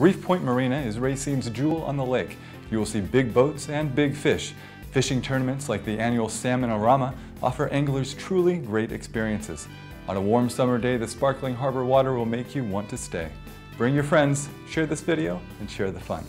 Reefpoint Marina is Racine's jewel on the lake. You will see big boats and big fish. Fishing tournaments like the annual Salmon-A-Rama offer anglers truly great experiences. On a warm summer day, the sparkling harbor water will make you want to stay. Bring your friends, share this video, and share the fun.